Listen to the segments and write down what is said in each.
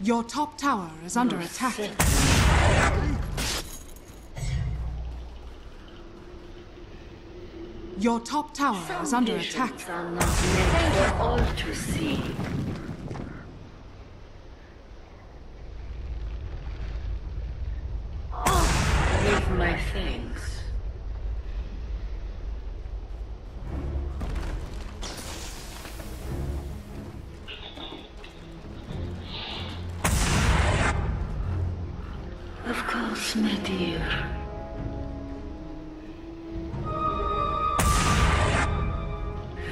Your top tower is under oh, attack. Your top tower is under attack. Are not meant for all to see.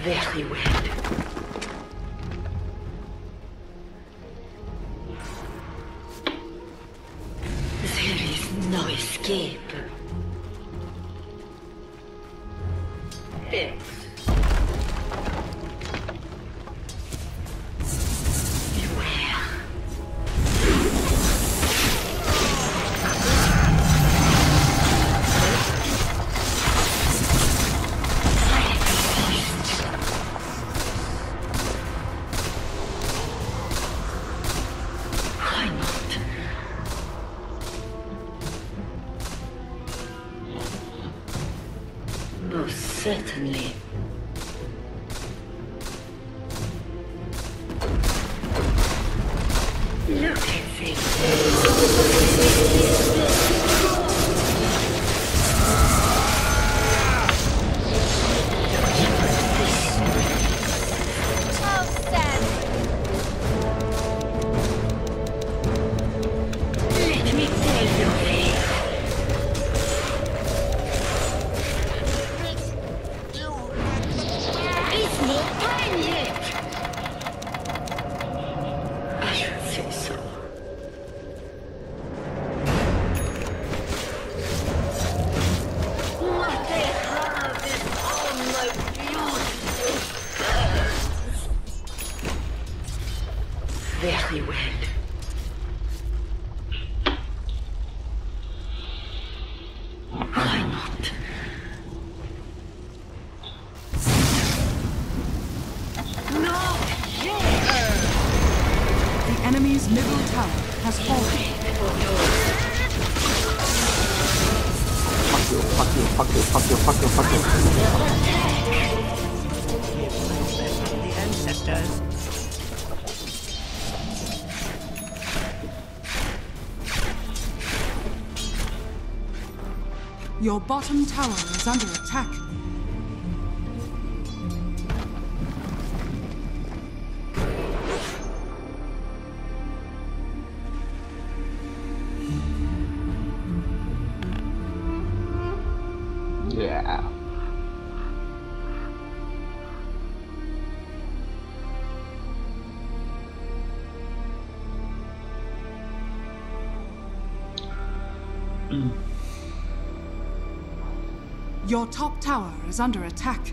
Very well. Tower has fallen. Fuck you, fuck you, fuck you, fuck you, fuck you, fuck you. Your bottom tower is under attack. Your top tower is under attack.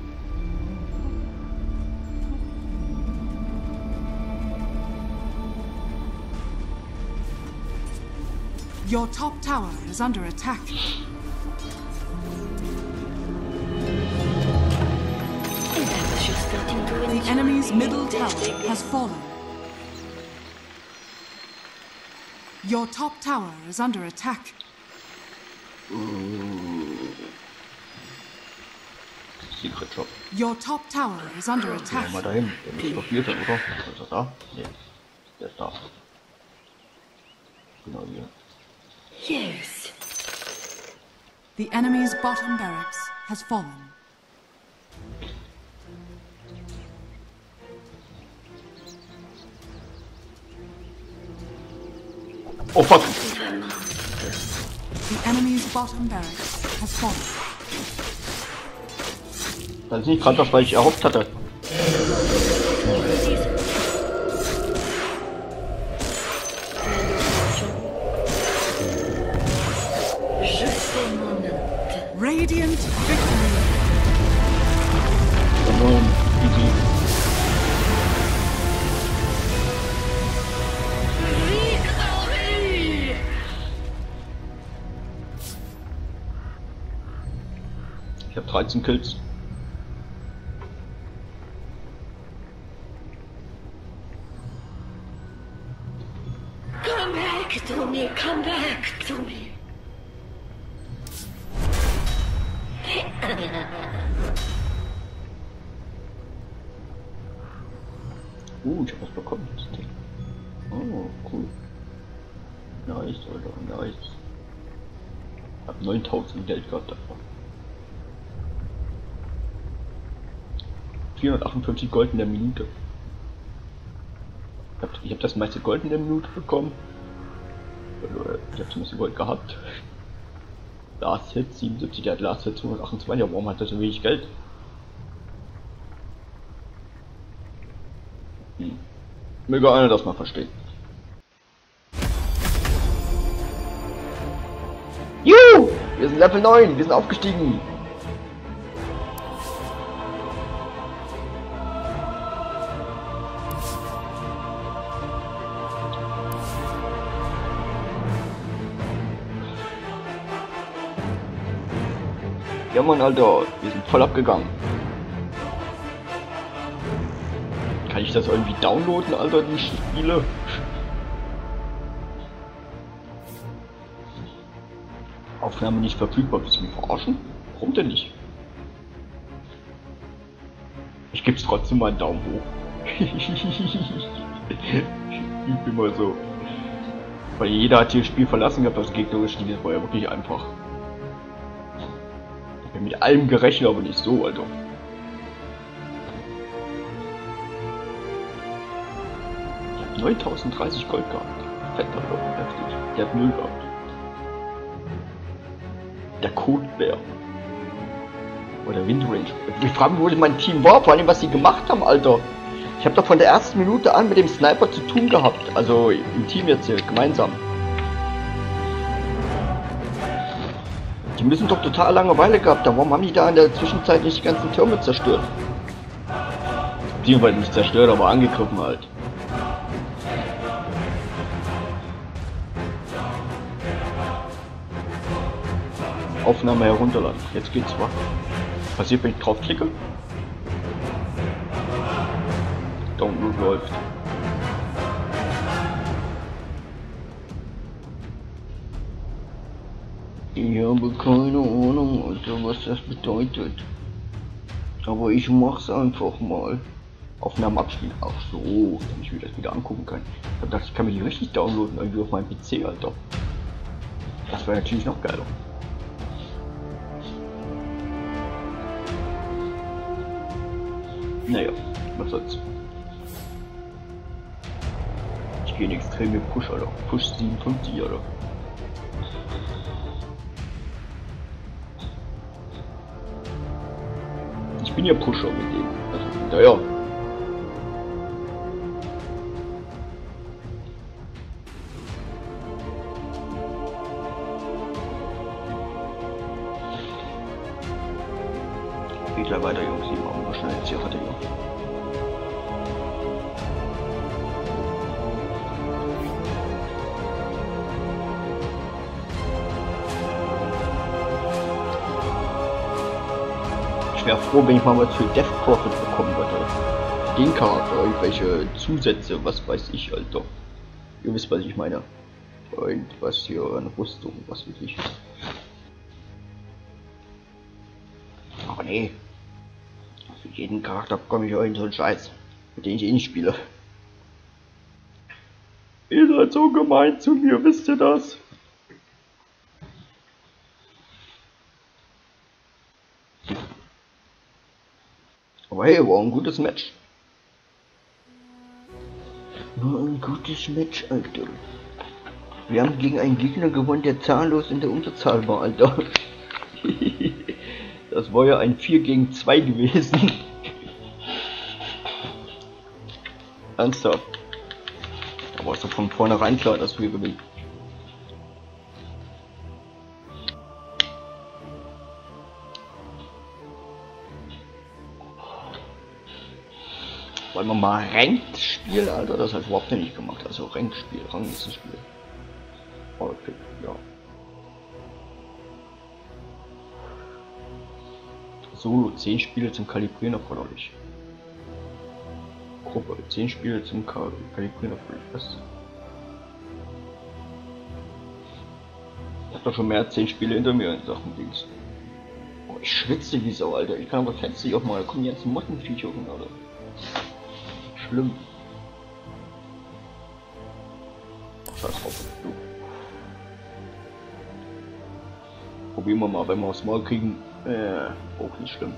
Your top tower is under attack. The enemy's middle tower has fallen. Your top tower is under attack. Mm. Secret Shop. Your top tower is under Gehen wir attack. mal dahin. Der müsste doch hier sein, oder? Ist er da? Nee. Der ist da. Genau hier. Yes. The enemy's bottom barracks has fallen. Oh fuck! The enemy's bottom barracks has fallen. Das ist nicht gerade das, was ich erhofft hatte. Radiant victory. Ich habe 13 Kills. back to me. Come back to me. Uh, ich hab was bekommen. Das Ding. Oh, cool. Nice, Alter, nice. Hab 9000 Geld gehabt davon. 458 Gold in der Minute. Ich hab, ich hab das meiste Gold in der Minute bekommen. Ich hab zumindest Gold gehabt. Last Hit 77, der hat Last Hit 228, aber warum hat er so wenig Geld? Hm. Möge einer das mal verstehen. Juhu! Wir sind Level 9, wir sind aufgestiegen. Mann, Alter, wir sind voll abgegangen. Kann ich das irgendwie downloaden, Alter, die Spiele? Aufnahme nicht verfügbar, willst du mich verarschen? Warum denn nicht? Ich geb's trotzdem mal einen Daumen hoch. ich bin mal so. Weil jeder hat hier das Spiel verlassen gehabt, das gegnerische Spiel, das war ja wirklich einfach. Mit allem gerechnet, aber nicht so, Alter. Ich hab 9030 Gold gehabt. Fett, Alter, heftig. Der hat null gehabt. Der Codebär. Oder Windrange. Wir fragen, wo mein Team war, vor allem was sie gemacht haben, Alter. Ich habe doch von der ersten Minute an mit dem Sniper zu tun gehabt. Also im Team jetzt hier, gemeinsam. Die müssen doch total Langeweile gehabt haben. Warum haben die da in der Zwischenzeit nicht die ganzen Türme zerstört? Beziehungsweise nicht zerstört, aber angegriffen halt. Aufnahme herunterladen. Jetzt geht's was. Passiert, wenn ich drauf klicke? Download läuft. Ich habe keine Ahnung, Alter, was das bedeutet. Aber ich mach's einfach mal. Aufnahmen abspielen. Ach so, damit ich mir das wieder angucken kann. Ich gedacht, ich kann mir die richtig downloaden, irgendwie auf meinem PC, Alter. Das wäre natürlich noch geiler. Naja, was soll's. Ich gehe in extreme Push, Alter. Push 57, Alter. Ich bin ja Pusher Ich wäre froh, wenn ich mal was für Death Prophet bekommen würde. Den Charakter, irgendwelche Zusätze, was weiß ich, Alter. Ihr wisst, was ich meine. Und was hier an Rüstung, was weiß ich. Aber nee. Für jeden Charakter bekomme ich irgend so einen Scheiß, mit dem ich eh nicht spiele. Ihr seid so gemein zu mir, wisst ihr das? Aber hey, war ein gutes Match. War ein gutes Match, Alter. Wir haben gegen einen Gegner gewonnen, der zahllos in der Unterzahl war, Alter. Das war ja ein 4 gegen 2 gewesen. Ernsthaft. Aber ist doch von vornherein klar, dass wir gewinnen. Wollen wir mal Ranked spielen, Alter? Das hat überhaupt nicht gemacht. Also Ranked Spiel, Rang ist ein Spiel. Okay, ja. Solo 10 Spiele zum Kalibrieren erforderlich. Gruppe 10 Spiele zum Ka Kalibrieren erforderlich. Was? hab doch schon mehr als 10 Spiele hinter mir in Sachen Dings. Oh, ich schwitze wie Sau, Alter. Ich kann aber Fenster auch mal. Kommen jetzt Mottenviecher Alter. Schlimm. Scheiß drauf. Probieren wir mal, wenn wir aufs Maul kriegen. Äh, auch nicht schlimm.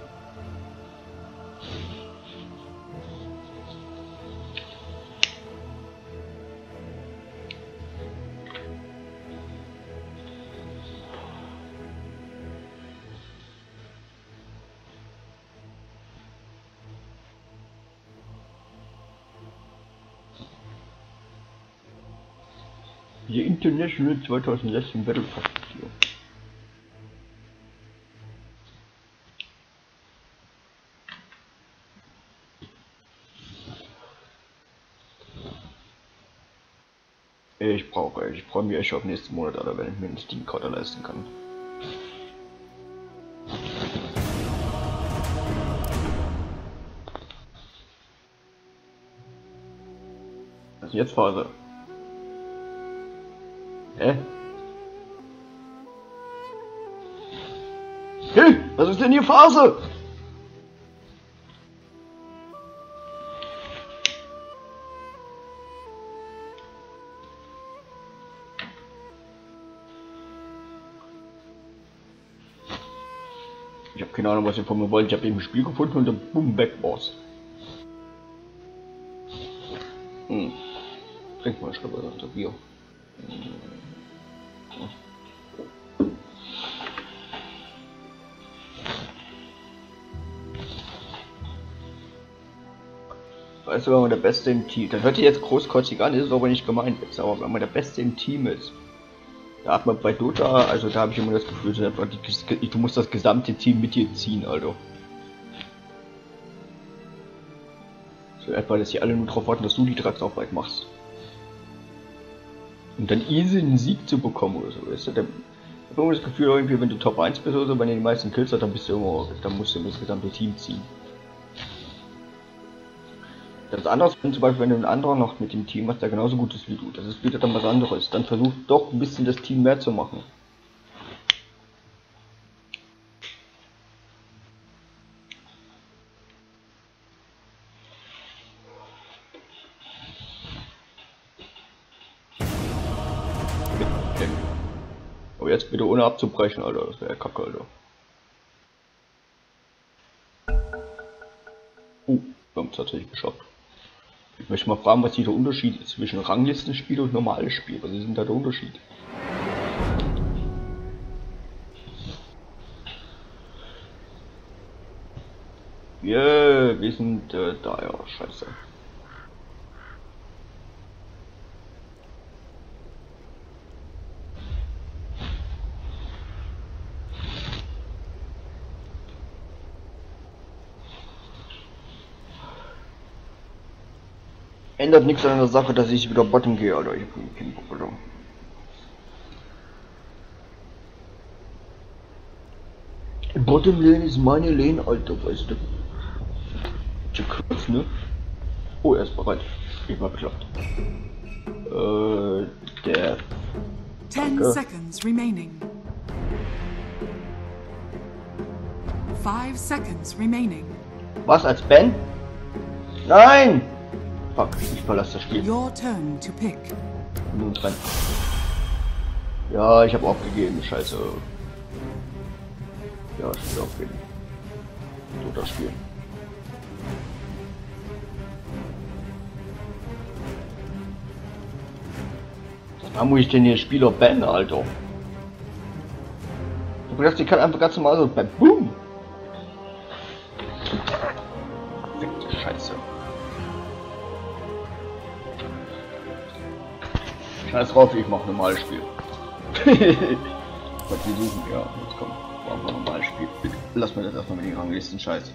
The International 2016 Battle Pass hier. Ich brauche, ich freue mich echt auf nächsten Monat, oder wenn ich mir einen Steam Counter leisten kann. Ist jetzt Phase? Hä? Hey, was ist denn hier Phase? Ich habe keine Ahnung, was ihr von mir wollt. Ich habe eben ein Spiel gefunden und dann boom, back war's. Hm. Trink mal Schluck das Bier. Weißt du, wenn man der Beste im Team, das hört sich jetzt großkotzig an, ist aber nicht gemeint jetzt, aber wenn man der Beste im Team ist, da hat man bei Dota, also da habe ich immer das Gefühl, du musst das gesamte Team mit dir ziehen, Alter. So etwa, dass sie alle nur darauf warten, dass du die Drecksarbeit machst. Und dann easy einen Sieg zu bekommen oder so, weißt du, dann ich habe immer das Gefühl, irgendwie, wenn du Top 1 bist oder so, wenn du die meisten Kills hast, dann bist du immer, dann musst du immer das gesamte Team ziehen. Das ist anders, wenn zum Beispiel, wenn du einen anderen noch mit dem Team hast, der genauso gut ist wie du. Das ist wieder dann was anderes. Dann versucht doch ein bisschen das Team mehr zu machen. Aber jetzt bitte ohne abzubrechen, Alter. Das wäre kacke, Alter. Uh, wir haben es tatsächlich geschafft. Ich möchte mal fragen, was hier der Unterschied ist zwischen Ranglistenspiel und normales Spiel. Was ist denn da der Unterschied? Yeah, wir sind äh, da, ja, scheiße. Ändert nichts an der Sache, dass ich wieder Bottom gehe, Alter. Ich hab keinen Bock, Alter. Bottom Lane ist meine Lane, Alter, weißt du. Zu kurz, ne? Oh, er ist bereit. Ich war bekloppt. Äh, der... Ten Danke. seconds remaining. Five seconds remaining. Was, als Ben? Nein! Fuck, ich verlasse das Spiel. Your turn to pick. Nun dran. Ja, ich habe aufgegeben, scheiße. Ja, ich will aufgeben. Toter Spiel. Wann muss ich denn hier Spieler bannen, Alter? Ich hab gedacht, die kann einfach ganz normal so beim Boom. Scheiß drauf, ich mach normales Spiel. Was wir suchen, ja, jetzt komm, machen wir normales Spiel. Lass mir das erstmal mit den Ranglisten Scheiß.